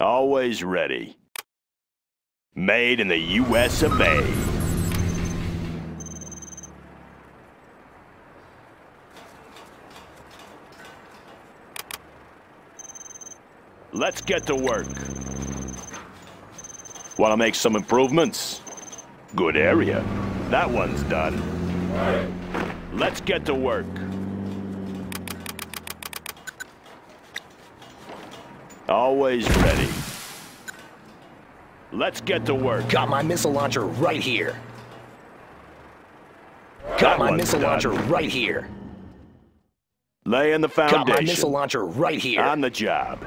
Always ready. Made in the U.S. of A. Let's get to work. Want to make some improvements? Good area. That one's done. Let's get to work. Always ready. Let's get to work. Got my missile launcher right here. That Got my missile done. launcher right here. Laying the foundation. Got my missile launcher right here. On the job.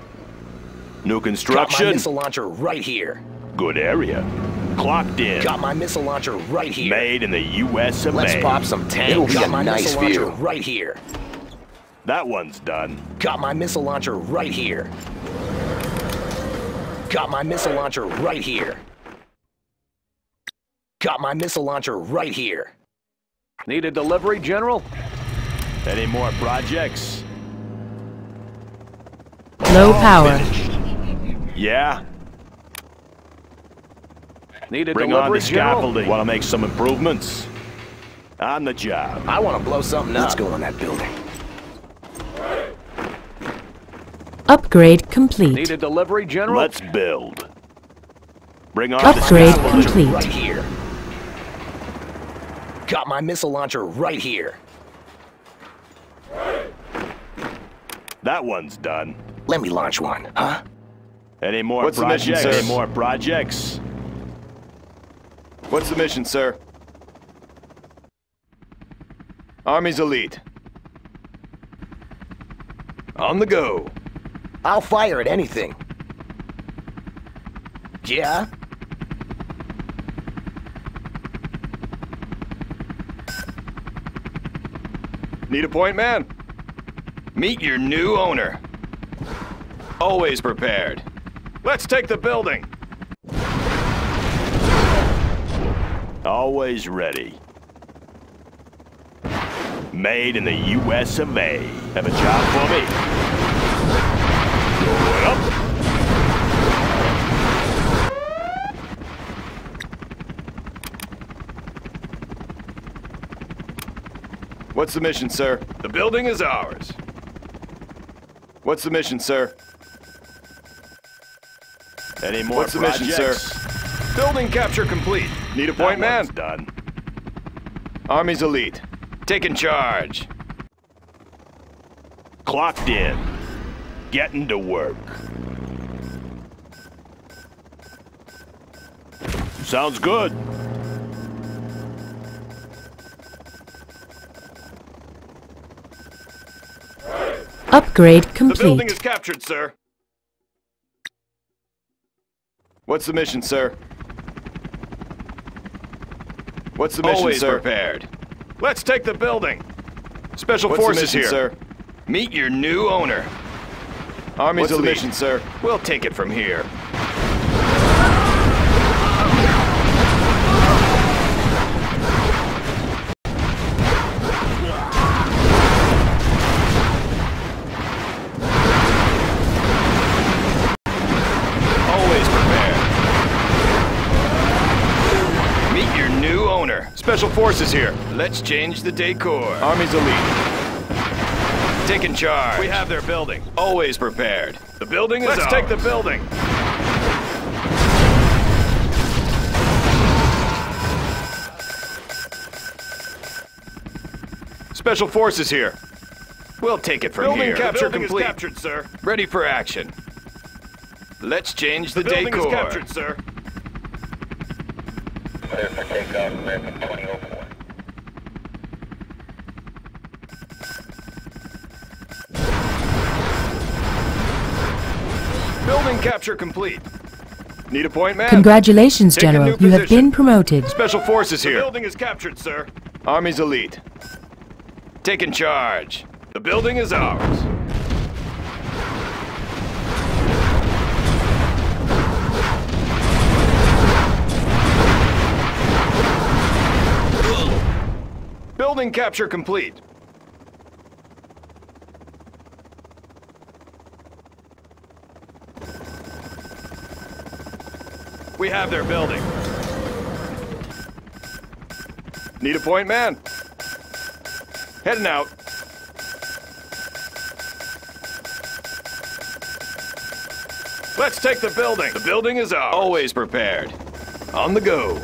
New construction. Got my construction. missile launcher right here. Good area. Clocked in. Got my missile launcher right here. Made in the U.S. of Let's A. pop some tanks. It'll be Got a my nice missile launcher view. right here. That one's done. Got my missile launcher right here. Got my missile launcher right here. Got my missile launcher right here. Need a delivery, General? Any more projects? Low power. Yeah. Need a Bring on the General? scaffolding. Want to make some improvements? On the job. I want to blow something up. Let's go on that building. Upgrade Need complete. a delivery, General? Let's build. Bring on Upgrade complete. Right here. Got my missile launcher right here. That one's done. Let me launch one, huh? Any more What's the mission, projects? sir? Any more projects? What's the mission, sir? Army's elite. On the go. I'll fire at anything. Yeah? Need a point, man? Meet your new owner. Always prepared. Let's take the building. Always ready. Made in the U.S. of A. Have a job for me? What's the mission, sir? The building is ours. What's the mission, sir? Any more What's the mission, sir? Building capture complete. Need a point, man? done. Army's elite. Taking charge. Clocked in. Getting to work. Sounds good. Upgrade complete. The building complete. is captured, sir. What's the mission, sir? What's the mission, Always sir? prepared. Let's take the building. Special What's the forces mission, here. sir? Meet your new owner. Army's What's mission, sir? We'll take it from here. Always prepared. Meet your new owner. Special forces here. Let's change the decor. Army's elite. Taking charge. We have their building. Always prepared. The building is Let's ours. take the building. Special forces here. We'll take it from here. Building here. capture the building complete. is captured, sir. Ready for action. Let's change the, The building decor. is captured, sir. Building capture complete. Need a point, man? Congratulations, Take General. new You have been promoted. Special forces The here. building is captured, sir. Army's elite. Taking charge. The building is ours. Building capture complete. We have their building. Need a point man? Heading out. Let's take the building. The building is ours. Always prepared. On the go.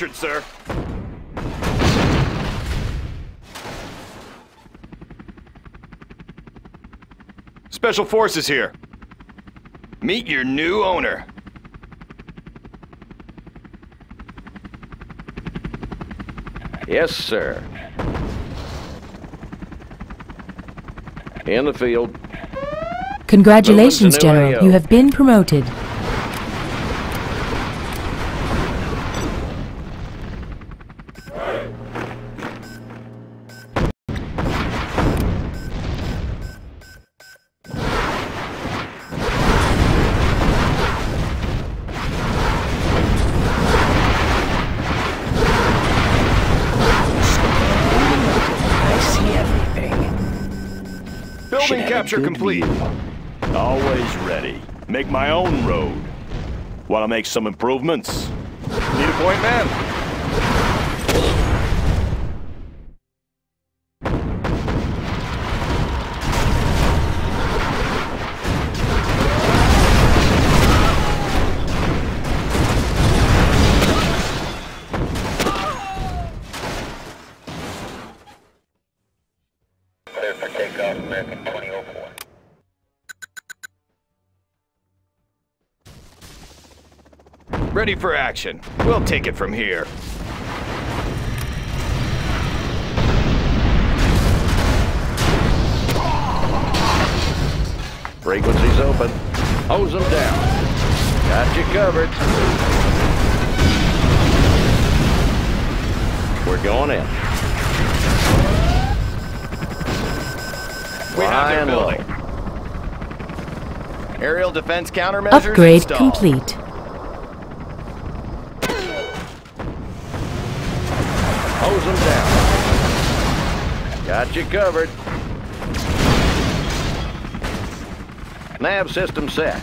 Captured, sir. Special Forces here. Meet your new owner. Yes, sir. In the field. Congratulations, Moving to new General. AO. You have been promoted. Capture good complete. view. Always ready. Make my own road. Want to make some improvements? Need a point man? Ready for action. We'll take it from here. Frequencies open. Hose them down. Got you covered. We're going in. We have their building. Aerial defense countermeasures Upgrade installed. complete. Them down. Got you covered. Nav system set.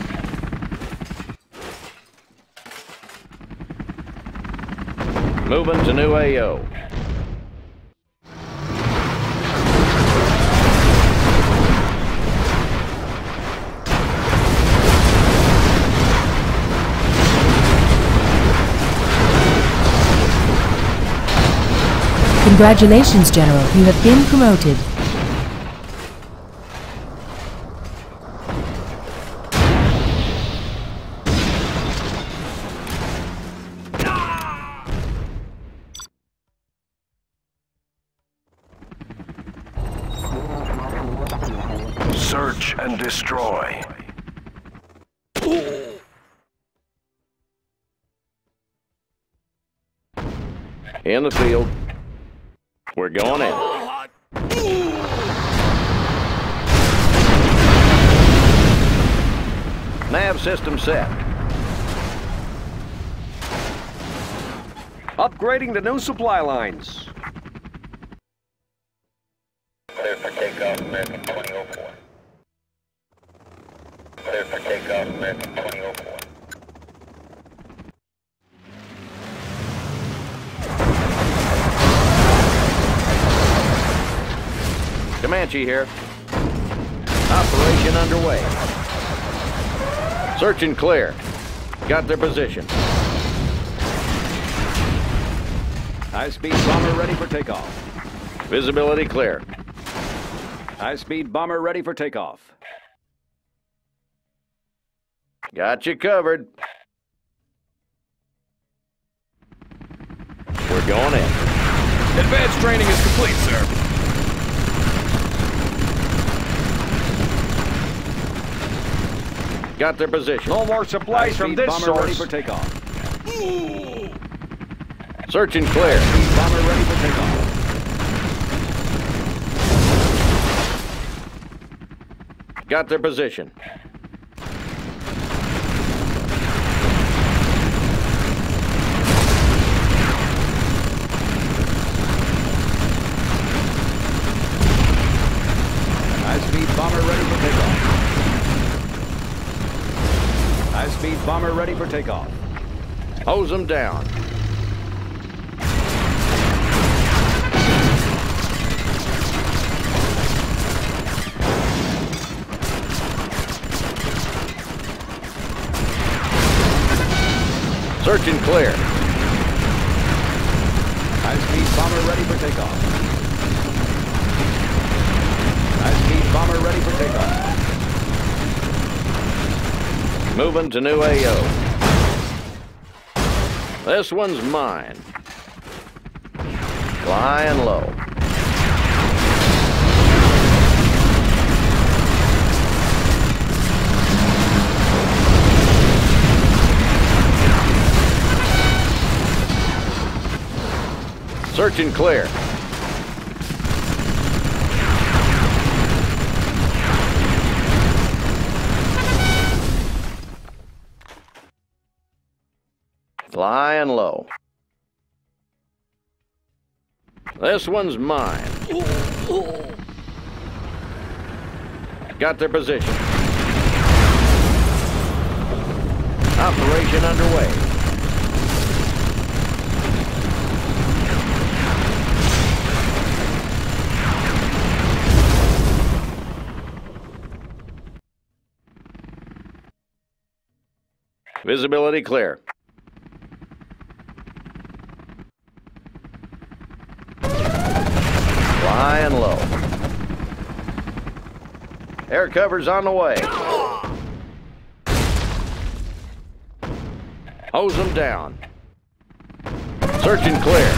Moving to new AO. Congratulations, General. You have been promoted. Search and destroy. In the field. We're going in. Nav system set. Upgrading the new supply lines. Clear for takeoff, American 2004. Clear for takeoff, American 2004. Here. Operation underway. Search and clear. Got their position. High-speed bomber ready for takeoff. Visibility clear. High-speed bomber ready for takeoff. Got you covered. We're going in. Advanced training is complete, sir. Got their position. No more supplies from this bomber ready source. for takeoff. Search and clear. Bomber ready for takeoff. Got their position. High-speed bomber ready for takeoff. High-speed bomber ready for takeoff. Hose them down. Search and clear. High-speed bomber ready for takeoff. High-speed bomber ready for takeoff. Moving to new AO. This one's mine. Flying low. Search and clear. Flying low. This one's mine. Got their position. Operation underway. Visibility clear. Flying low. Air cover's on the way. Hose them down. Search and clear.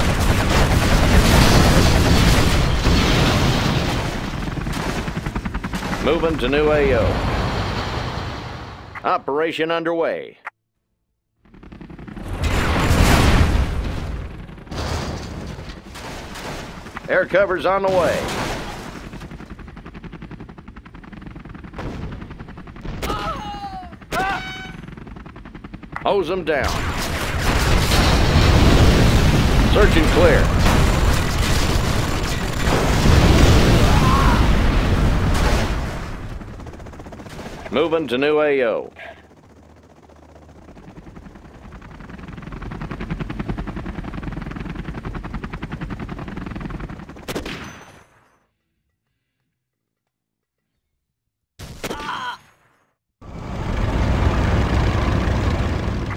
Moving to new AO. Operation underway. Air cover's on the way. Hose them down. Search and clear. Moving to new AO.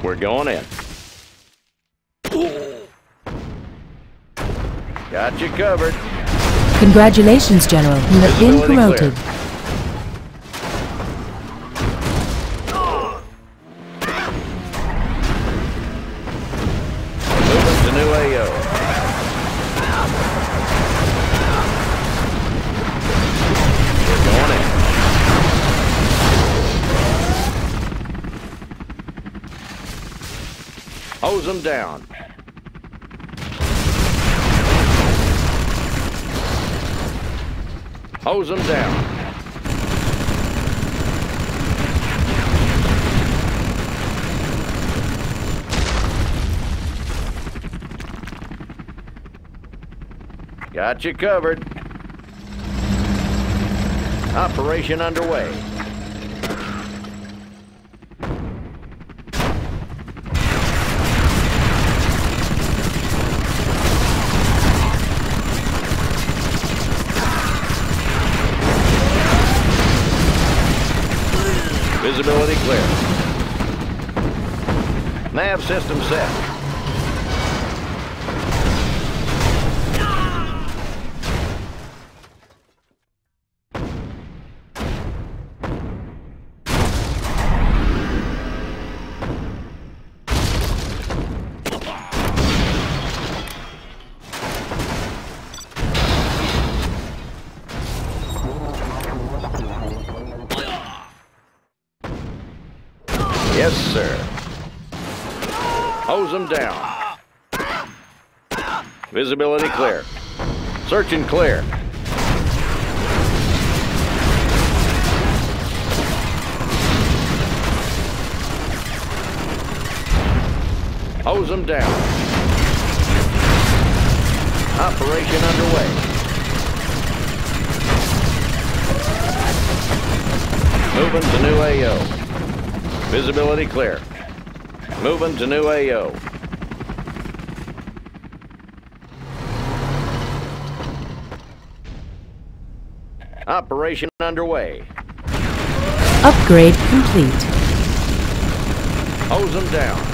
We're going in. Got you covered. Congratulations, General. You have been clear. promoted. Moving to new AO. We're. Hose them down. Hose them down. Got you covered. Operation underway. Clear. Nav system set. Hose them down. Visibility clear. Search and clear. Hose them down. Operation underway. Moving to new AO. Visibility clear. Moving to new AO. Operation underway. Upgrade complete. Hose them down.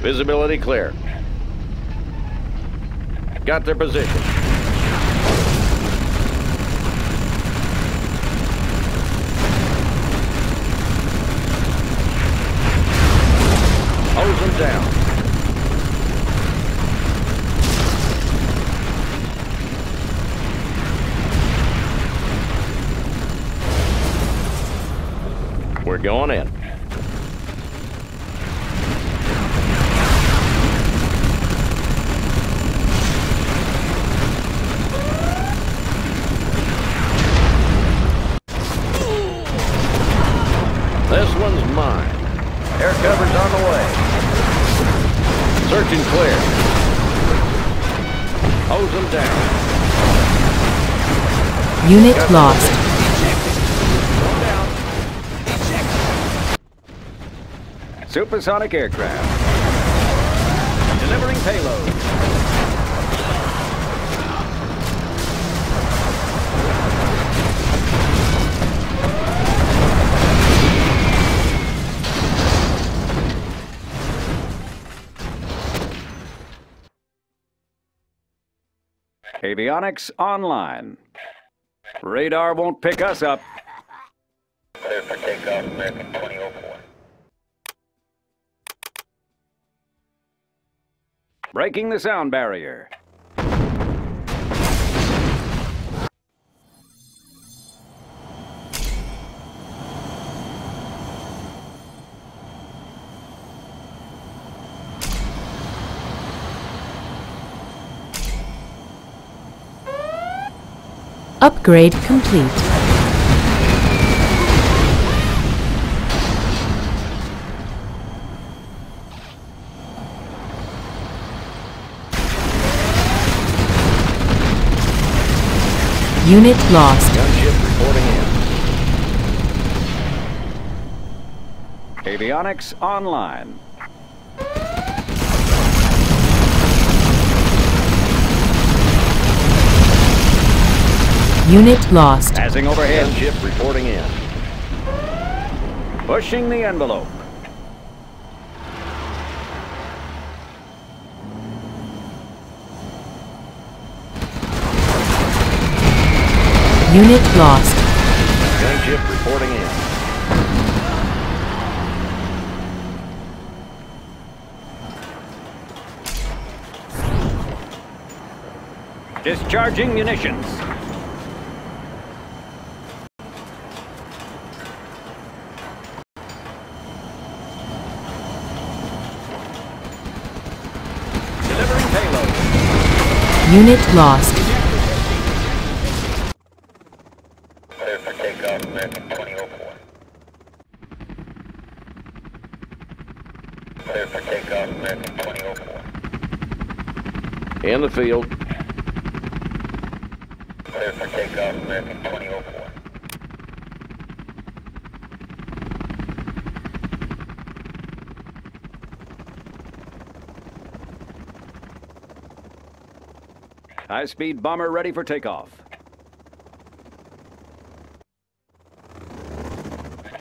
Visibility clear. Got their position. Hose them down. We're going in. Unit lost. Supersonic aircraft. Delivering payload. Avionics online. Radar won't pick us up. Clear for takeoff, American 2004. Breaking the sound barrier. Upgrade complete. Unit lost. Gunship reporting in. Avionics online. Unit lost. Passing overhead. Gunship reporting in. Pushing the envelope. Unit lost. Gunship reporting in. Discharging munitions. Delivering payload. Unit lost. Clear for takeoff, American 2004. Clear for takeoff, American 2004. In the field. Clear for takeoff, American High-speed bomber ready for takeoff.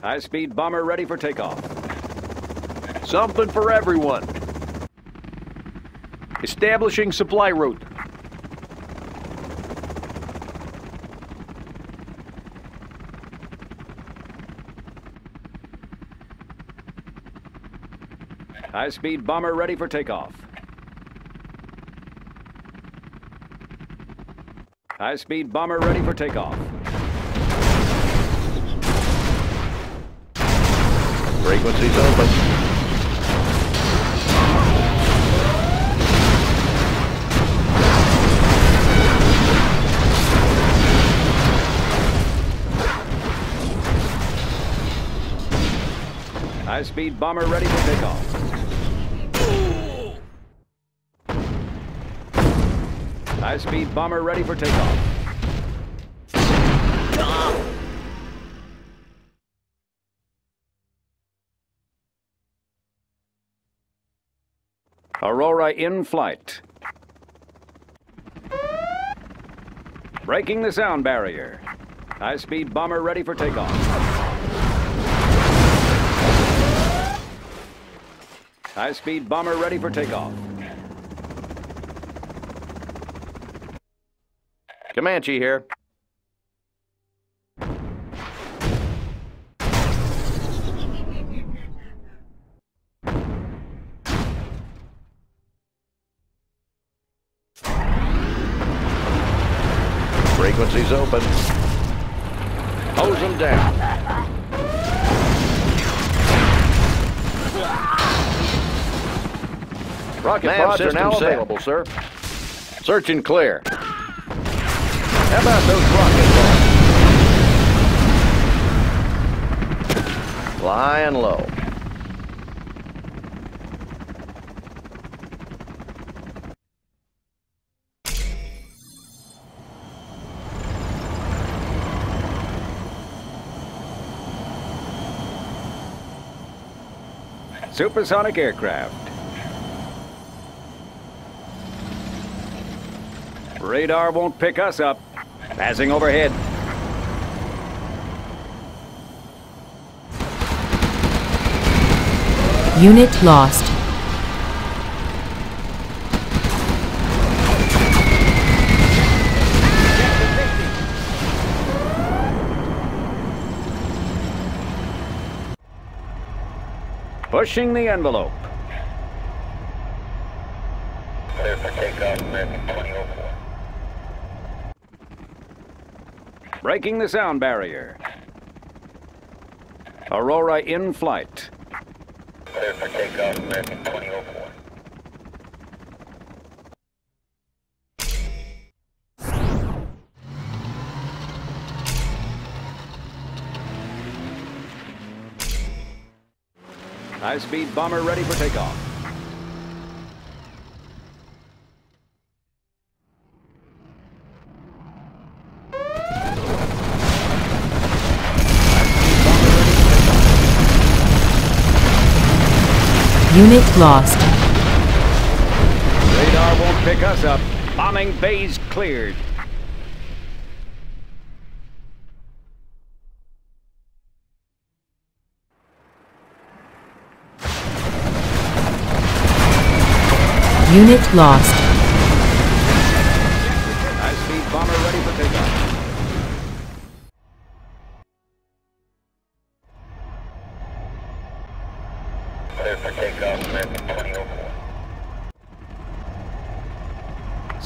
High-speed bomber ready for takeoff. Something for everyone. Establishing supply route. High-speed bomber ready for takeoff. High-speed bomber ready for takeoff. Frequencies open. High-speed bomber ready for takeoff. High-speed bomber ready for takeoff. Aurora in flight. Breaking the sound barrier. High-speed bomber ready for takeoff. High-speed bomber ready for takeoff. Comanche here. Frequencies open. Hose them down. Rocket pods are now available, sir. Search and clear. How about those rocket bombs? Flying low. Supersonic aircraft. Radar won't pick us up. Passing overhead. Unit lost. Pushing the envelope. Clear for takeoff, American 2004. Breaking the sound barrier. Aurora in flight. Clear for takeoff, American 2004. High-speed bomber ready for takeoff. Unit lost. Radar won't pick us up. Bombing bays cleared. Unit lost.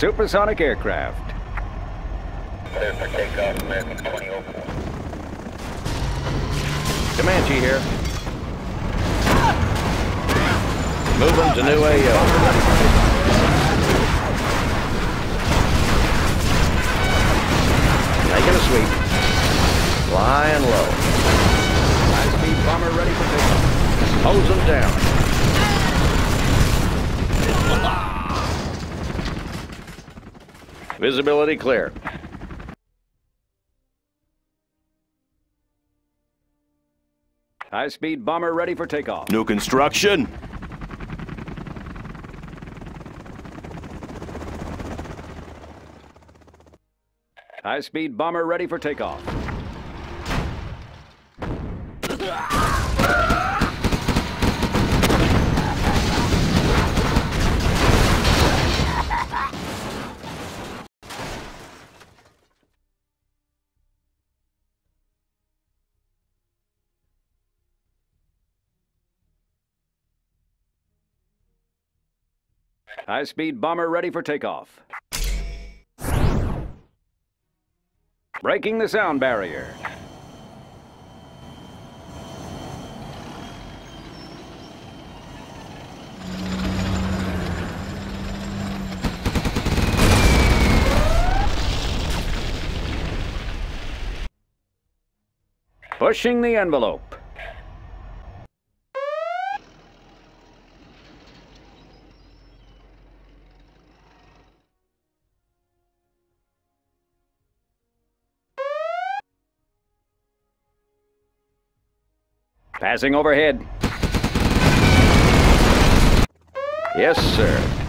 Supersonic aircraft. Clear for takeoff, American 2004. Comanche here. Moving to new AO. Making a sweep. Flying low. High-speed bomber ready for takeoff. Hose them down. Visibility clear. High-speed bomber ready for takeoff. New construction? High-speed bomber ready for takeoff. High-speed bomber ready for takeoff. Breaking the sound barrier. Pushing the envelope. Passing overhead. Yes, sir.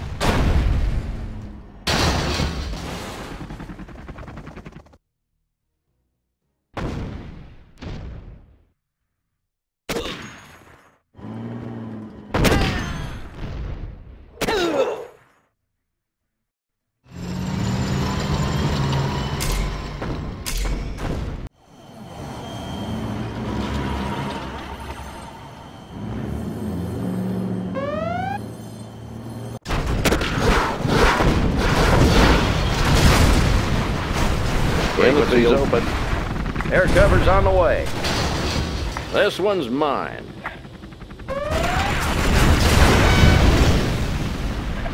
This one's mine.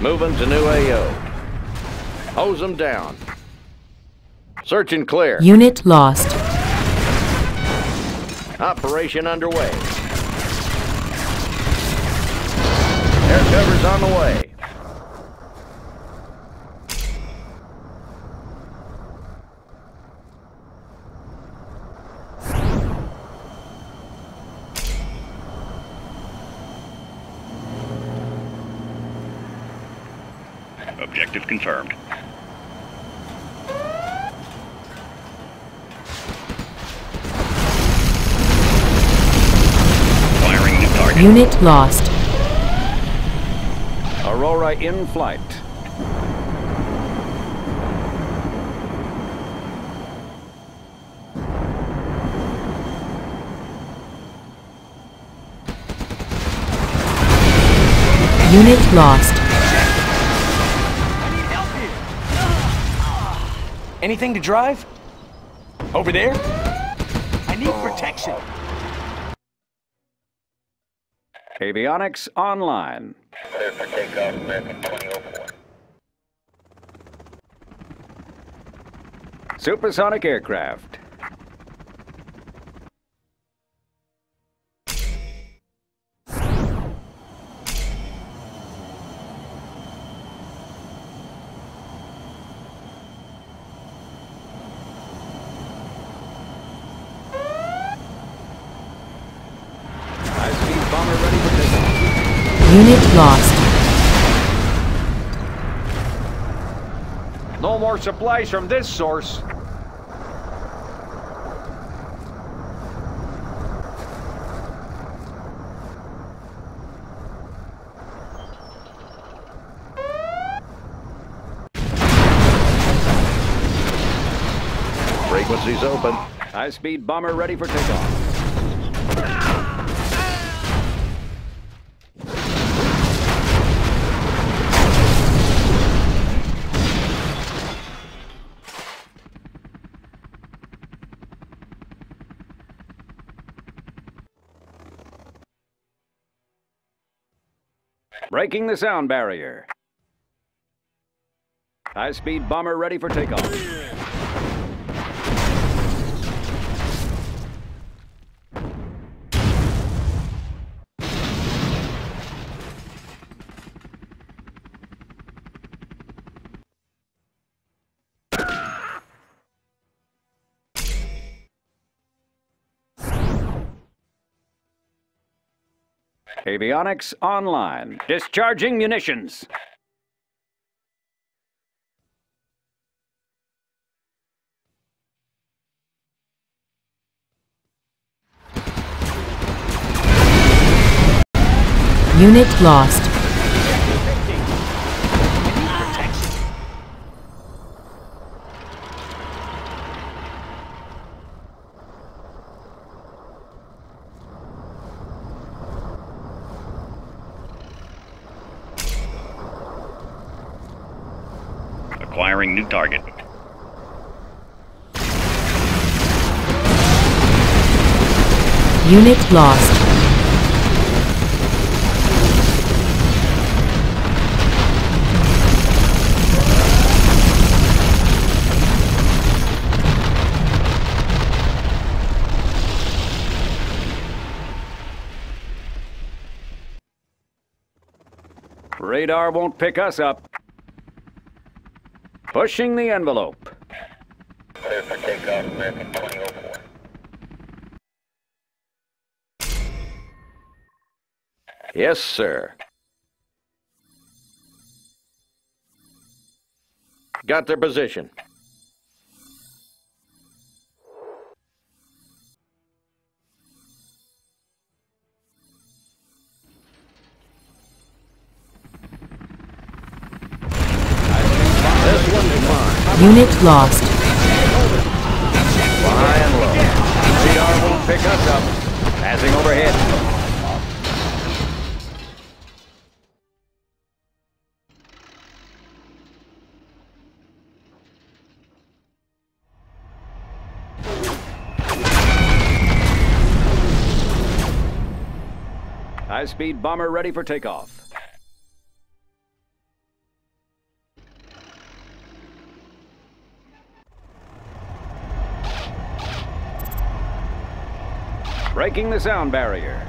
Moving to new AO. Hose them down. Search and clear. Unit lost. Operation underway. Air cover's on the way. Objective confirmed. Firing new target. Unit lost. Aurora in flight. Unit lost. Anything to drive? Over there? I need protection. Avionics online. Clear for takeoff, American 2004. Supersonic aircraft. Supplies from this source. Frequency's open. High-speed bomber ready for takeoff. Breaking the sound barrier. High-speed bomber ready for takeoff. Avionics online. Discharging munitions. Unit lost. Acquiring new target. Unit lost. Radar won't pick us up. Pushing the envelope. Clear for takeoff, American 2004. Yes, sir. Got their position. Unit lost. Flying low. Radar won't pick us up. Passing overhead. High-speed bomber ready for takeoff. Breaking the sound barrier.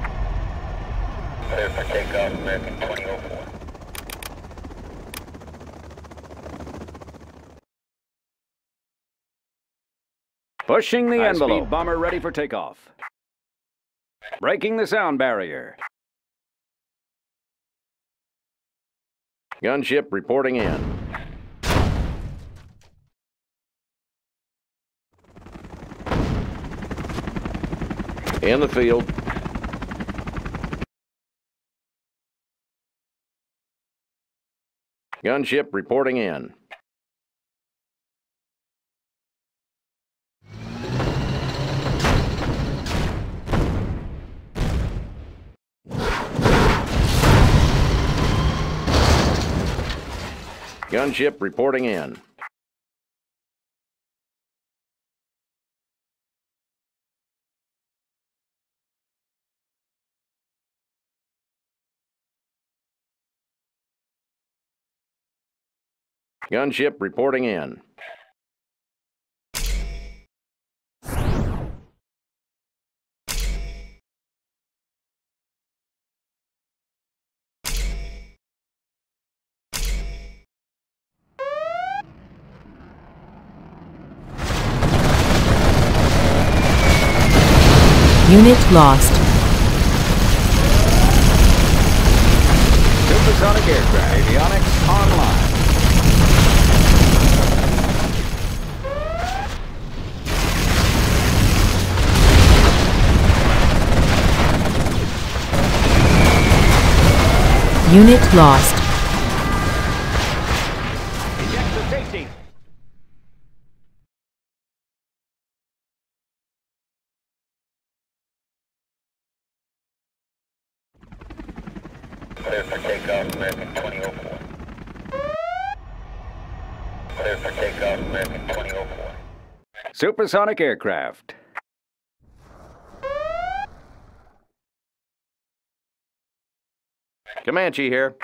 Clear for takeoff, American 2004. Pushing the High-speed envelope. bomber ready for takeoff. Breaking the sound barrier. Gunship reporting in. In the field. Gunship reporting in. Gunship reporting in. Gunship reporting in. Unit lost. Supersonic aircraft. American 2004. Supersonic aircraft. Comanche here.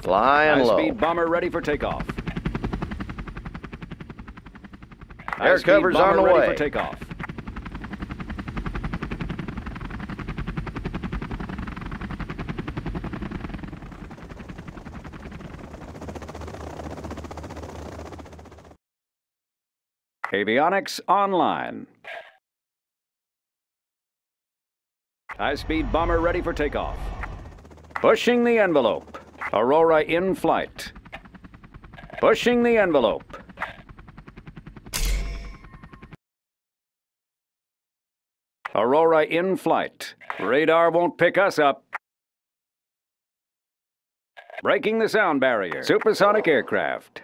Flying low. High-speed bomber ready for takeoff. Air cover's on the ready way. for takeoff. Avionics online. High-speed bomber ready for takeoff. Pushing the envelope. Aurora in flight. Pushing the envelope. Aurora in flight. Radar won't pick us up. Breaking the sound barrier. Supersonic aircraft.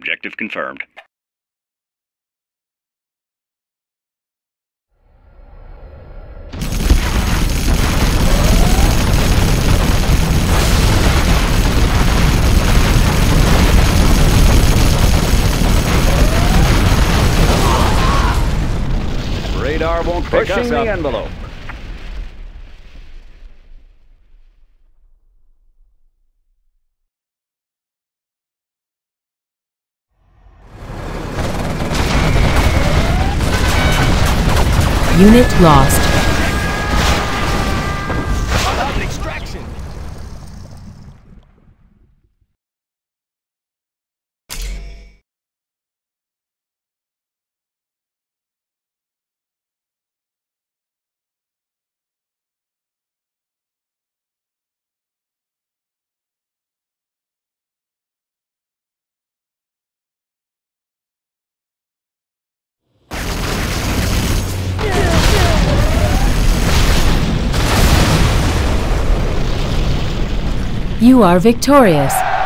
Objective confirmed. Radar won't pick Pushing us up. the envelope. Lost. You are victorious.